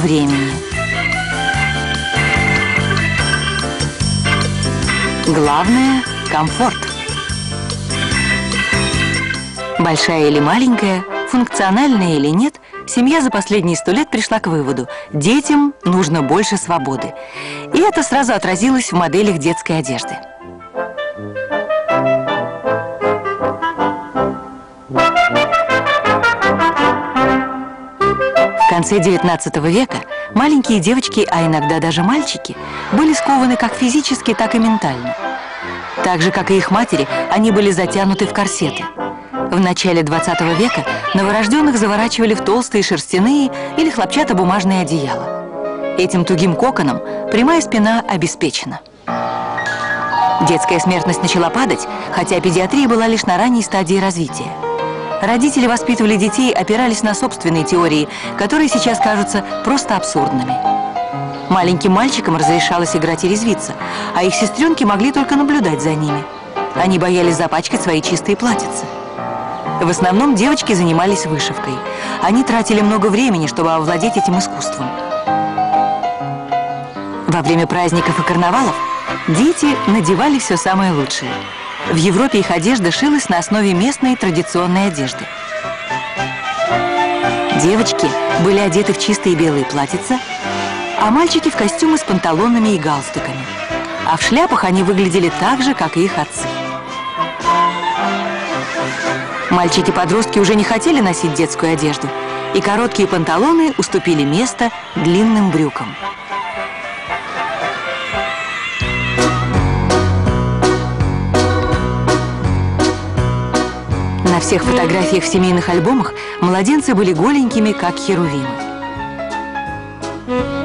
времени. Главное – комфорт. Большая или маленькая, функциональная или нет, семья за последние сто лет пришла к выводу – детям нужно больше свободы. И это сразу отразилось в моделях детской одежды. Конце XIX века маленькие девочки, а иногда даже мальчики, были скованы как физически, так и ментально. Так же, как и их матери, они были затянуты в корсеты. В начале 20 века новорожденных заворачивали в толстые шерстяные или хлопчатобумажные одеяла. Этим тугим коконом прямая спина обеспечена. Детская смертность начала падать, хотя педиатрия была лишь на ранней стадии развития. Родители воспитывали детей, опирались на собственные теории, которые сейчас кажутся просто абсурдными. Маленьким мальчикам разрешалось играть и резвиться, а их сестренки могли только наблюдать за ними. Они боялись запачкать свои чистые платьица. В основном девочки занимались вышивкой. Они тратили много времени, чтобы овладеть этим искусством. Во время праздников и карнавалов дети надевали все самое лучшее – в Европе их одежда шилась на основе местной традиционной одежды. Девочки были одеты в чистые белые платьица, а мальчики в костюмы с панталонами и галстуками. А в шляпах они выглядели так же, как и их отцы. Мальчики-подростки уже не хотели носить детскую одежду, и короткие панталоны уступили место длинным брюкам. На всех фотографиях в семейных альбомах младенцы были голенькими, как херувимы.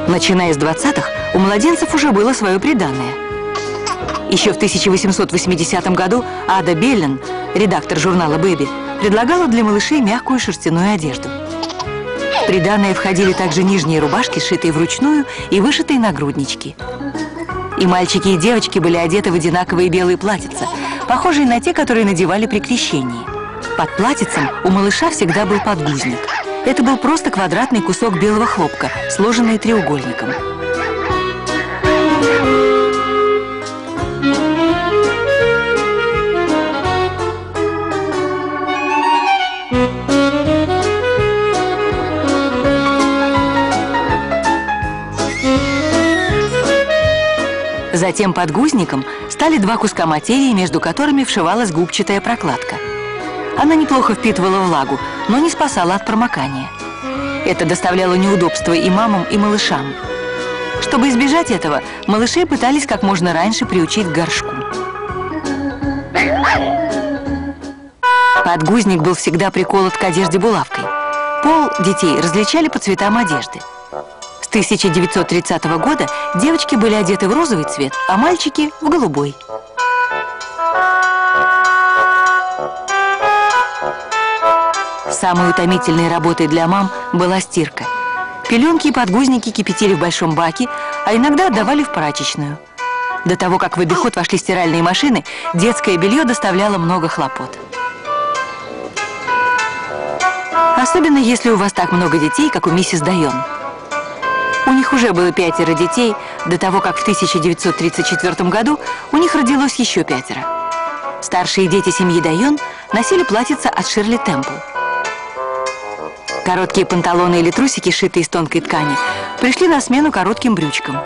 Начиная с 20-х, у младенцев уже было свое приданное. Еще в 1880 году Ада Беллен, редактор журнала «Бэби», предлагала для малышей мягкую шерстяную одежду. В входили также нижние рубашки, сшитые вручную, и вышитые нагруднички. И мальчики, и девочки были одеты в одинаковые белые платьица, похожие на те, которые надевали при крещении. Под платьицем у малыша всегда был подгузник. Это был просто квадратный кусок белого хлопка, сложенный треугольником. Затем подгузником стали два куска материи, между которыми вшивалась губчатая прокладка – она неплохо впитывала влагу, но не спасала от промокания. Это доставляло неудобства и мамам, и малышам. Чтобы избежать этого, малышей пытались как можно раньше приучить к горшку. Подгузник был всегда приколот к одежде булавкой. Пол детей различали по цветам одежды. С 1930 года девочки были одеты в розовый цвет, а мальчики – в голубой. Самой утомительной работой для мам была стирка. Пеленки и подгузники кипятили в большом баке, а иногда отдавали в прачечную. До того, как в обиход вошли стиральные машины, детское белье доставляло много хлопот. Особенно, если у вас так много детей, как у миссис Дайон. У них уже было пятеро детей, до того, как в 1934 году у них родилось еще пятеро. Старшие дети семьи Дайон носили платьица от Ширли Темпл. Короткие панталоны или трусики, сшитые из тонкой ткани, пришли на смену коротким брючкам.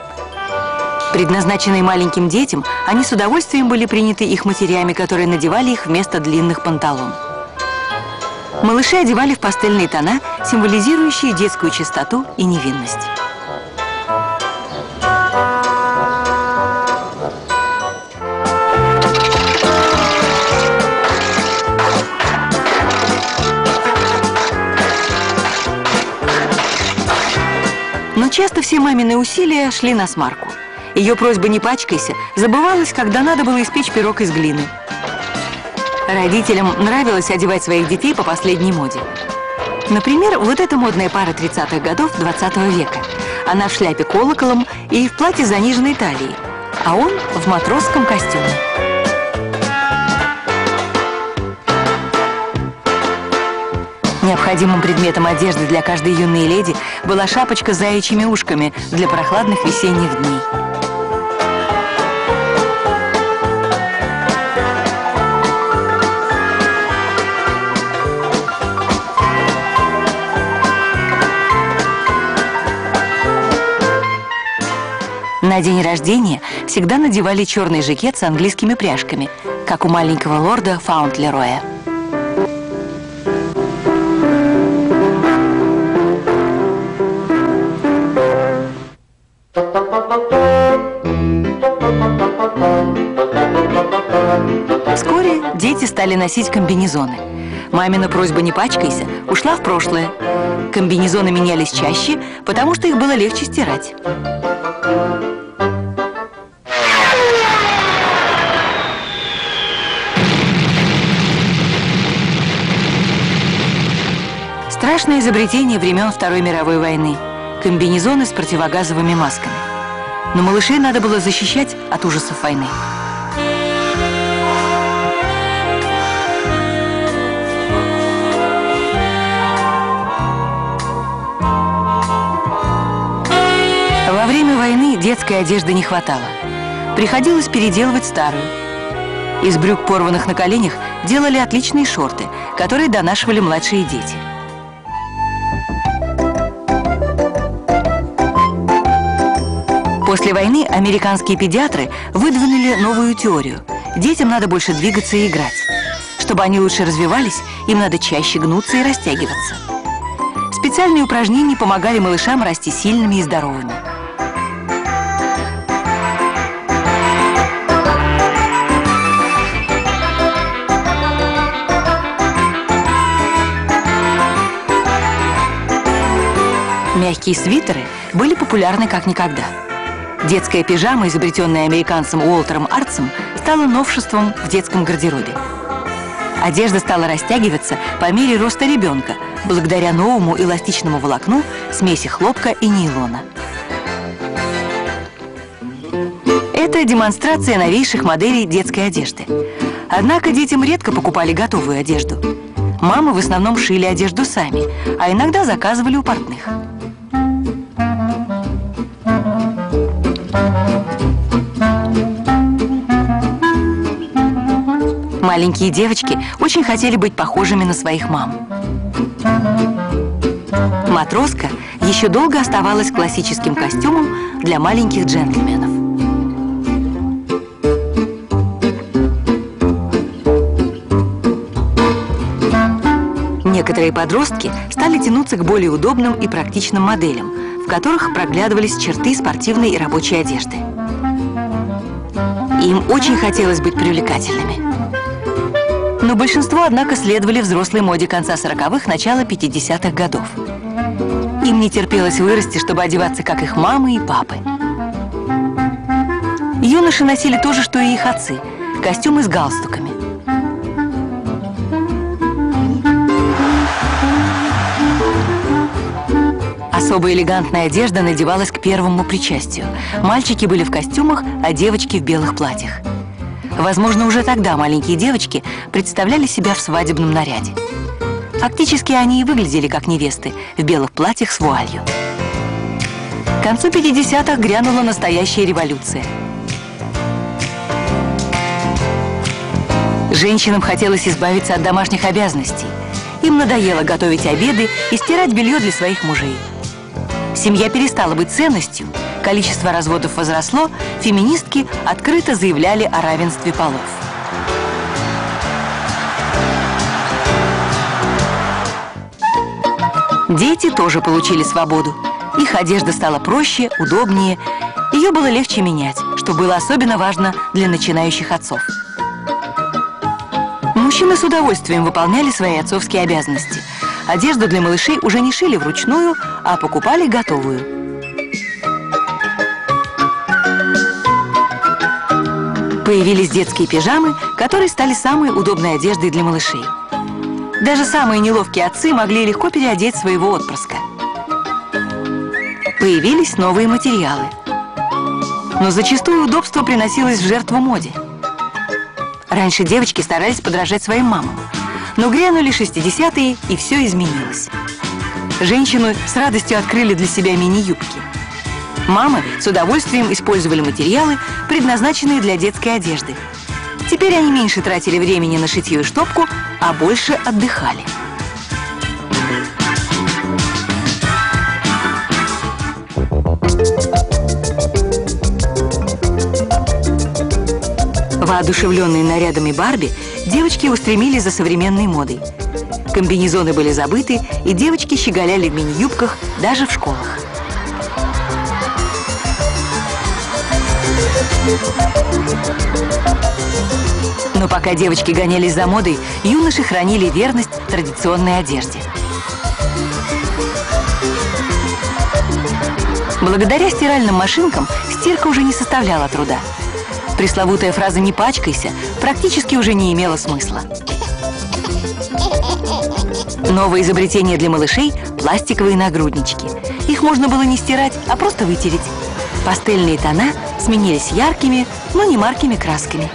Предназначенные маленьким детям, они с удовольствием были приняты их матерями, которые надевали их вместо длинных панталон. Малыши одевали в пастельные тона, символизирующие детскую чистоту и невинность. Часто все мамины усилия шли на смарку. Ее просьба «не пачкайся» забывалась, когда надо было испечь пирог из глины. Родителям нравилось одевать своих детей по последней моде. Например, вот эта модная пара 30-х годов 20 -го века. Она в шляпе колоколом и в платье заниженной талии, а он в матросском костюме. Необходимым предметом одежды для каждой юной леди была шапочка с заячьими ушками для прохладных весенних дней. На день рождения всегда надевали черный жакет с английскими пряжками, как у маленького лорда Фаунтлероя. Дети стали носить комбинезоны. Мамина просьба «не пачкайся» ушла в прошлое. Комбинезоны менялись чаще, потому что их было легче стирать. Страшное изобретение времен Второй мировой войны – комбинезоны с противогазовыми масками. Но малышей надо было защищать от ужасов войны. Время войны детской одежды не хватало. Приходилось переделывать старую. Из брюк, порванных на коленях, делали отличные шорты, которые донашивали младшие дети. После войны американские педиатры выдвинули новую теорию. Детям надо больше двигаться и играть. Чтобы они лучше развивались, им надо чаще гнуться и растягиваться. Специальные упражнения помогали малышам расти сильными и здоровыми. Мягкие свитеры были популярны как никогда. Детская пижама, изобретенная американцем Уолтером Артсом, стала новшеством в детском гардеробе. Одежда стала растягиваться по мере роста ребенка, благодаря новому эластичному волокну смеси хлопка и нейлона. Это демонстрация новейших моделей детской одежды. Однако детям редко покупали готовую одежду. Мамы в основном шили одежду сами, а иногда заказывали у портных. Маленькие девочки очень хотели быть похожими на своих мам. Матроска еще долго оставалась классическим костюмом для маленьких джентльменов. Некоторые подростки стали тянуться к более удобным и практичным моделям, в которых проглядывались черты спортивной и рабочей одежды. Им очень хотелось быть привлекательными. Но большинство, однако, следовали взрослой моде конца 40-х, начала 50-х годов. Им не терпелось вырасти, чтобы одеваться, как их мамы и папы. Юноши носили то же, что и их отцы – костюмы с галстуками. Особо элегантная одежда надевалась к первому причастию. Мальчики были в костюмах, а девочки в белых платьях. Возможно, уже тогда маленькие девочки представляли себя в свадебном наряде. Фактически они и выглядели как невесты в белых платьях с вуалью. К концу 50-х грянула настоящая революция. Женщинам хотелось избавиться от домашних обязанностей. Им надоело готовить обеды и стирать белье для своих мужей. Семья перестала быть ценностью, количество разводов возросло, феминистки открыто заявляли о равенстве полов. Дети тоже получили свободу. Их одежда стала проще, удобнее, ее было легче менять, что было особенно важно для начинающих отцов. Мужчины с удовольствием выполняли свои отцовские обязанности. Одежду для малышей уже не шили вручную, а покупали готовую. Появились детские пижамы, которые стали самой удобной одеждой для малышей. Даже самые неловкие отцы могли легко переодеть своего отпрыска. Появились новые материалы. Но зачастую удобство приносилось в жертву моде. Раньше девочки старались подражать своим мамам. Но грянули 60-е, и все изменилось. Женщину с радостью открыли для себя мини-юбки. Мамы с удовольствием использовали материалы, предназначенные для детской одежды. Теперь они меньше тратили времени на шитье и штопку, а больше отдыхали. Воодушевленные нарядами Барби, девочки устремились за современной модой. Комбинезоны были забыты, и девочки щеголяли в мини-юбках даже в школах. Но пока девочки гонялись за модой, юноши хранили верность традиционной одежде. Благодаря стиральным машинкам стирка уже не составляла труда. Пресловутая фраза «не пачкайся» практически уже не имела смысла. Новое изобретение для малышей – пластиковые нагруднички. Их можно было не стирать, а просто вытереть. Пастельные тона сменились яркими, но не маркими красками.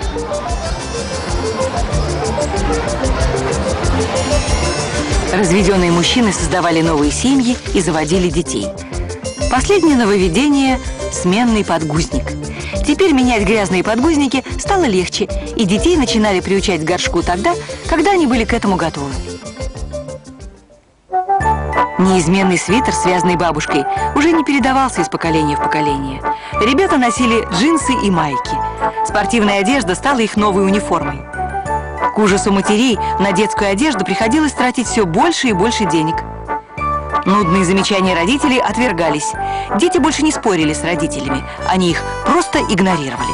Разведенные мужчины создавали новые семьи и заводили детей. Последнее нововведение – сменный подгузник – Теперь менять грязные подгузники стало легче, и детей начинали приучать к горшку тогда, когда они были к этому готовы. Неизменный свитер, связанный бабушкой, уже не передавался из поколения в поколение. Ребята носили джинсы и майки. Спортивная одежда стала их новой униформой. К ужасу матерей на детскую одежду приходилось тратить все больше и больше денег – Нудные замечания родителей отвергались. Дети больше не спорили с родителями, они их просто игнорировали.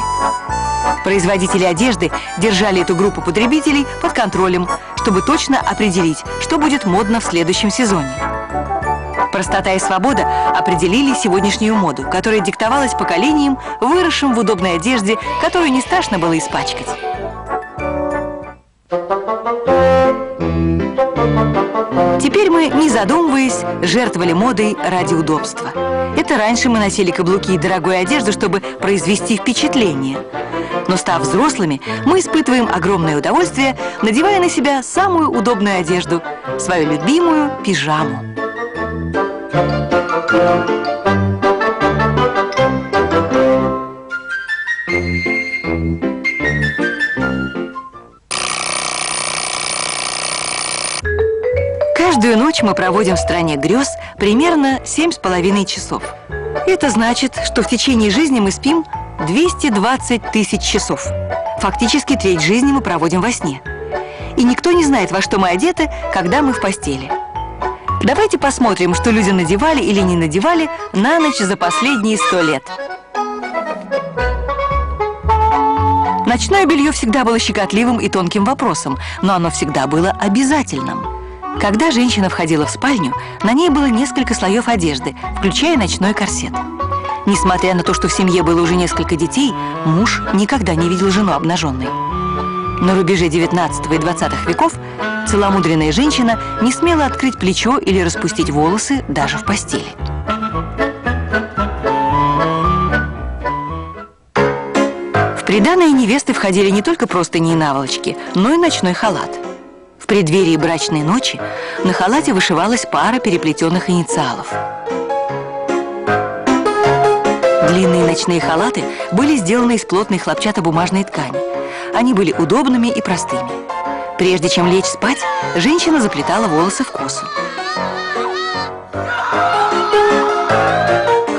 Производители одежды держали эту группу потребителей под контролем, чтобы точно определить, что будет модно в следующем сезоне. Простота и свобода определили сегодняшнюю моду, которая диктовалась поколением, выросшим в удобной одежде, которую не страшно было испачкать. Теперь мы, не задумываясь, жертвовали модой ради удобства. Это раньше мы носили каблуки и дорогую одежду, чтобы произвести впечатление. Но став взрослыми, мы испытываем огромное удовольствие, надевая на себя самую удобную одежду, свою любимую пижаму. Каждую ночь мы проводим в стране грез примерно семь с половиной часов. Это значит, что в течение жизни мы спим 220 тысяч часов. Фактически треть жизни мы проводим во сне. И никто не знает, во что мы одеты, когда мы в постели. Давайте посмотрим, что люди надевали или не надевали на ночь за последние сто лет. Ночное белье всегда было щекотливым и тонким вопросом, но оно всегда было обязательным. Когда женщина входила в спальню, на ней было несколько слоев одежды, включая ночной корсет. Несмотря на то, что в семье было уже несколько детей, муж никогда не видел жену обнаженной. На рубеже 19 и 20 веков целомудренная женщина не смела открыть плечо или распустить волосы даже в постели. В приданные невесты входили не только простыни и наволочки, но и ночной халат преддверии брачной ночи на халате вышивалась пара переплетенных инициалов. Длинные ночные халаты были сделаны из плотной хлопчатобумажной ткани. Они были удобными и простыми. Прежде чем лечь спать, женщина заплетала волосы в косу.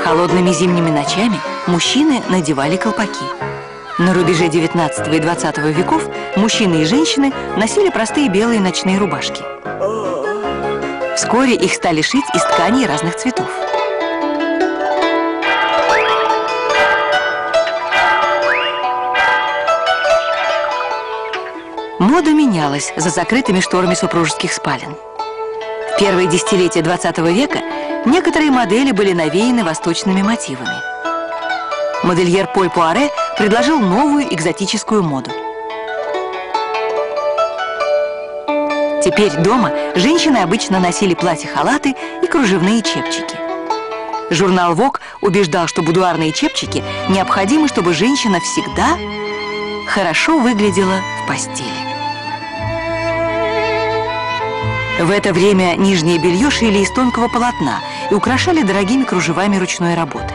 Холодными зимними ночами мужчины надевали колпаки. На рубеже 19 и 20 веков мужчины и женщины носили простые белые ночные рубашки. Вскоре их стали шить из тканей разных цветов. Мода менялась за закрытыми шторами супружеских спален. В первые десятилетия 20 века некоторые модели были навеяны восточными мотивами. Модельер Поль Пуаре предложил новую экзотическую моду. Теперь дома женщины обычно носили платья-халаты и кружевные чепчики. Журнал Vogue убеждал, что будуарные чепчики необходимы, чтобы женщина всегда хорошо выглядела в постели. В это время нижнее белье шили из тонкого полотна и украшали дорогими кружевами ручной работы.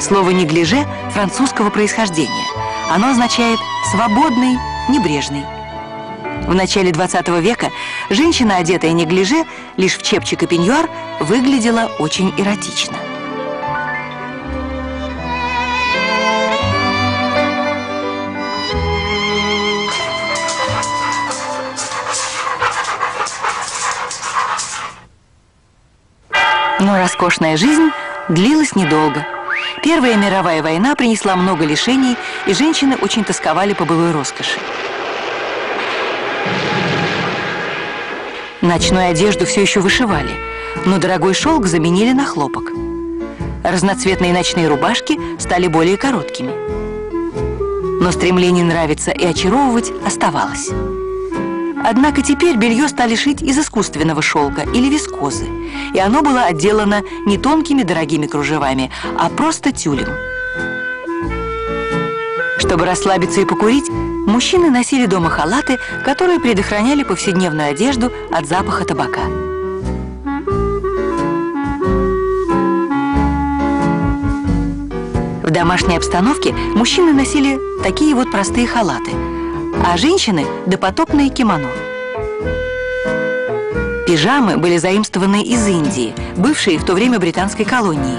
Слово «неглиже» французского происхождения. Оно означает «свободный», «небрежный». В начале 20 века женщина, одетая неглиже, лишь в чепчик и пеньюар, выглядела очень эротично. Но роскошная жизнь длилась недолго. Первая мировая война принесла много лишений, и женщины очень тосковали по былой роскоши. Ночную одежду все еще вышивали, но дорогой шелк заменили на хлопок. Разноцветные ночные рубашки стали более короткими. Но стремление нравиться и очаровывать оставалось. Однако теперь белье стали шить из искусственного шелка или вискозы, и оно было отделано не тонкими дорогими кружевами, а просто тюлем. Чтобы расслабиться и покурить, мужчины носили дома халаты, которые предохраняли повседневную одежду от запаха табака. В домашней обстановке мужчины носили такие вот простые халаты – а женщины – допотопные кимоно. Пижамы были заимствованы из Индии, бывшей в то время британской колонии.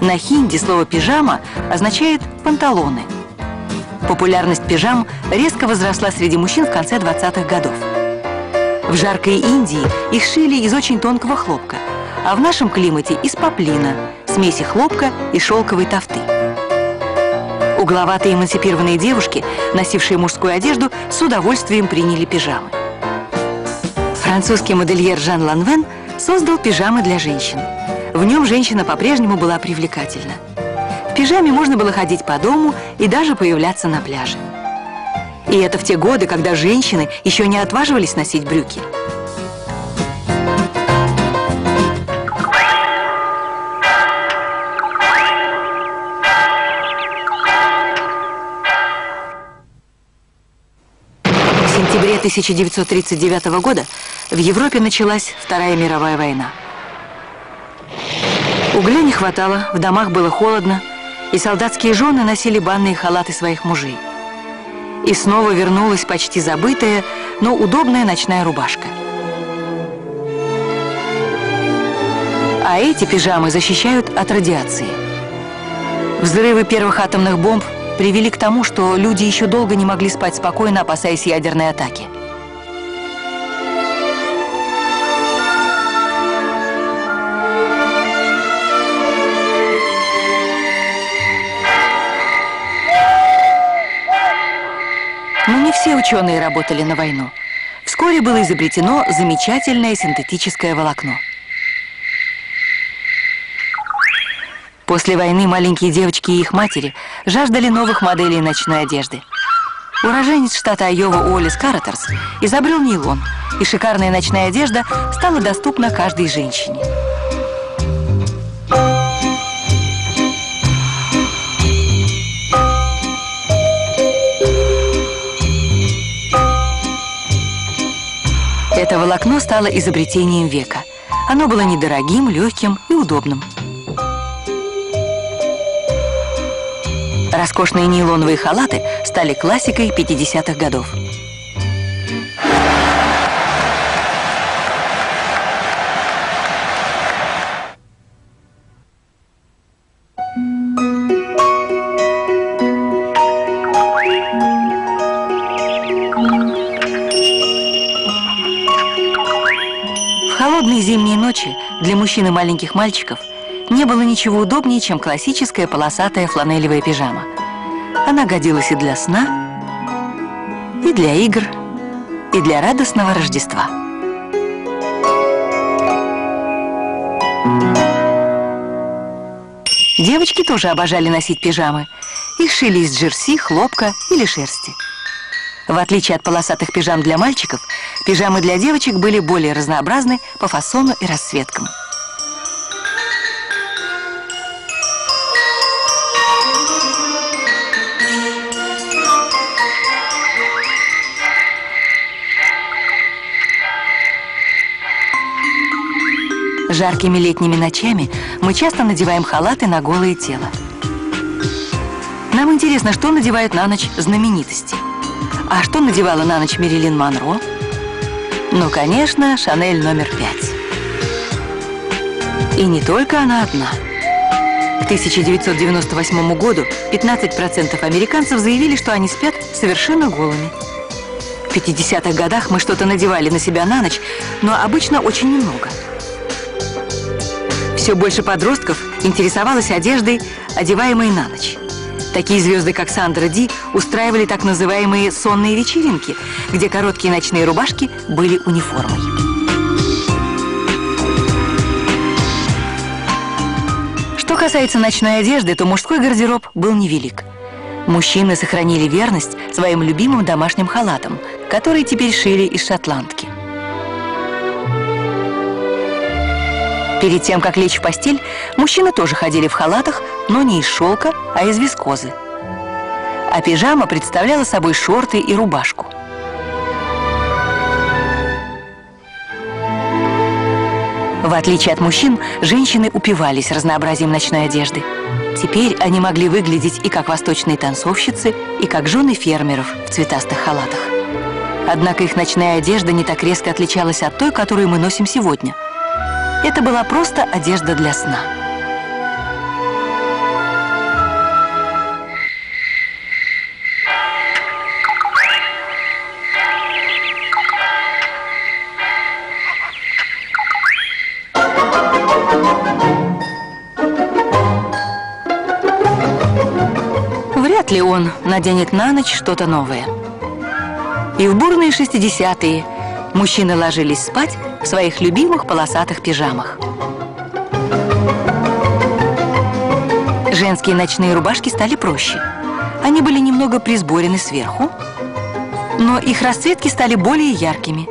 На хинди слово «пижама» означает «панталоны». Популярность пижам резко возросла среди мужчин в конце 20-х годов. В жаркой Индии их шили из очень тонкого хлопка, а в нашем климате из поплина, смеси хлопка и шелковой тофты. Угловатые эмансипированные девушки, носившие мужскую одежду, с удовольствием приняли пижамы. Французский модельер Жан Ланвен создал пижамы для женщин. В нем женщина по-прежнему была привлекательна. В пижаме можно было ходить по дому и даже появляться на пляже. И это в те годы, когда женщины еще не отваживались носить брюки. 1939 года в Европе началась Вторая мировая война. Угля не хватало, в домах было холодно, и солдатские жены носили банные халаты своих мужей. И снова вернулась почти забытая, но удобная ночная рубашка. А эти пижамы защищают от радиации. Взрывы первых атомных бомб привели к тому, что люди еще долго не могли спать спокойно, опасаясь ядерной атаки. Но не все ученые работали на войну. Вскоре было изобретено замечательное синтетическое волокно. После войны маленькие девочки и их матери жаждали новых моделей ночной одежды. Уроженец штата Айова Уоллес Каратерс изобрел нейлон, и шикарная ночная одежда стала доступна каждой женщине. Это волокно стало изобретением века. Оно было недорогим, легким и удобным. Роскошные нейлоновые халаты стали классикой 50-х годов. В холодные зимние ночи для мужчин и маленьких мальчиков – не было ничего удобнее, чем классическая полосатая фланелевая пижама. Она годилась и для сна, и для игр, и для радостного Рождества. Девочки тоже обожали носить пижамы. Их шили из джерси, хлопка или шерсти. В отличие от полосатых пижам для мальчиков, пижамы для девочек были более разнообразны по фасону и расцветкам. Жаркими летними ночами мы часто надеваем халаты на голое тело. Нам интересно, что надевают на ночь знаменитости. А что надевала на ночь Мерилин Монро? Ну, конечно, Шанель номер пять. И не только она одна. К 1998 году 15% американцев заявили, что они спят совершенно голыми. В 50-х годах мы что-то надевали на себя на ночь, но обычно очень немного. Все больше подростков интересовалось одеждой, одеваемой на ночь. Такие звезды, как Сандра Ди, устраивали так называемые сонные вечеринки, где короткие ночные рубашки были униформой. Что касается ночной одежды, то мужской гардероб был невелик. Мужчины сохранили верность своим любимым домашним халатам, которые теперь шили из шотландки. Перед тем, как лечь в постель, мужчины тоже ходили в халатах, но не из шелка, а из вискозы. А пижама представляла собой шорты и рубашку. В отличие от мужчин, женщины упивались разнообразием ночной одежды. Теперь они могли выглядеть и как восточные танцовщицы, и как жены фермеров в цветастых халатах. Однако их ночная одежда не так резко отличалась от той, которую мы носим сегодня – это была просто одежда для сна. Вряд ли он наденет на ночь что-то новое. И в бурные 60-е мужчины ложились спать в своих любимых полосатых пижамах. Женские ночные рубашки стали проще. Они были немного присборены сверху, но их расцветки стали более яркими.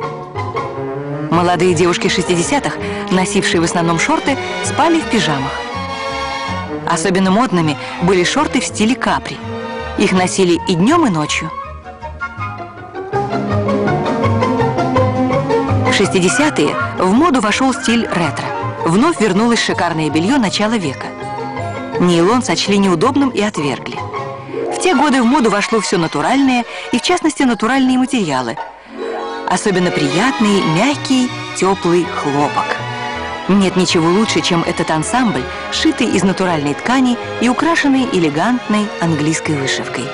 Молодые девушки 60-х, носившие в основном шорты, спали в пижамах. Особенно модными были шорты в стиле капри. Их носили и днем, и ночью. В 60-е в моду вошел стиль ретро. Вновь вернулось шикарное белье начала века. Нейлон сочли неудобным и отвергли. В те годы в моду вошло все натуральное, и в частности натуральные материалы. Особенно приятный, мягкий, теплый хлопок. Нет ничего лучше, чем этот ансамбль, шитый из натуральной ткани и украшенный элегантной английской вышивкой.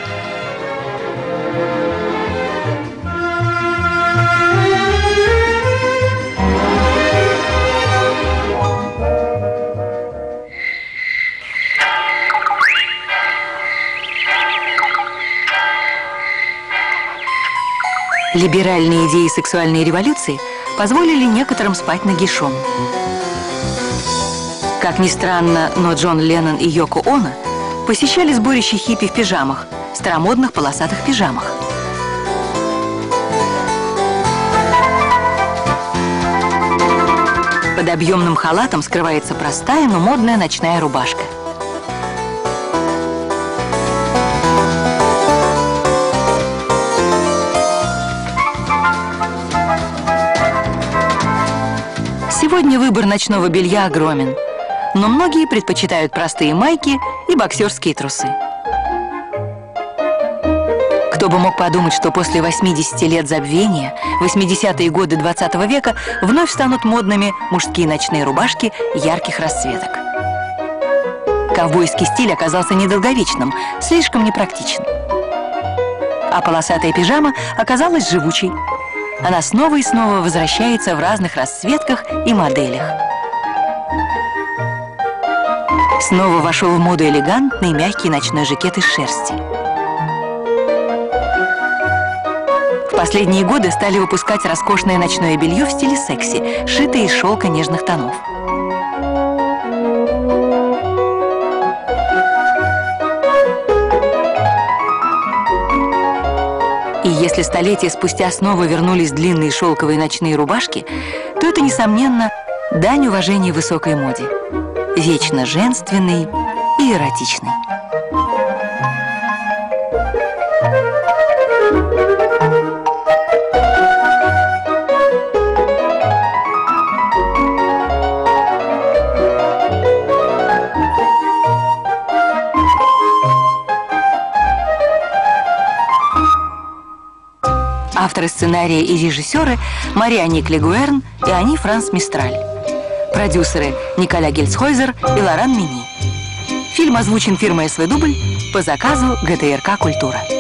Либеральные идеи сексуальной революции позволили некоторым спать нагишом. Как ни странно, но Джон Леннон и Йоко Оно посещали сборище хиппи в пижамах, старомодных полосатых пижамах. Под объемным халатом скрывается простая, но модная ночная рубашка – Сегодня выбор ночного белья огромен, но многие предпочитают простые майки и боксерские трусы. Кто бы мог подумать, что после 80 лет забвения, 80-е годы 20 века вновь станут модными мужские ночные рубашки ярких расцветок. Ковбойский стиль оказался недолговечным, слишком непрактичным. А полосатая пижама оказалась живучей, она снова и снова возвращается в разных расцветках и моделях. Снова вошел в моду элегантный мягкий ночной жакет из шерсти. В последние годы стали выпускать роскошное ночное белье в стиле секси, шитое из шелка нежных тонов. Если столетия спустя снова вернулись длинные шелковые ночные рубашки, то это, несомненно, дань уважения высокой моде. Вечно женственный и эротичный. Авторы сценария и режиссеры Мария Ник Легуэрн и Ани Франс Мистраль. Продюсеры Николя Гельцхойзер и Лоран Мини. Фильм озвучен фирмой «СВ Дубль» по заказу ГТРК «Культура».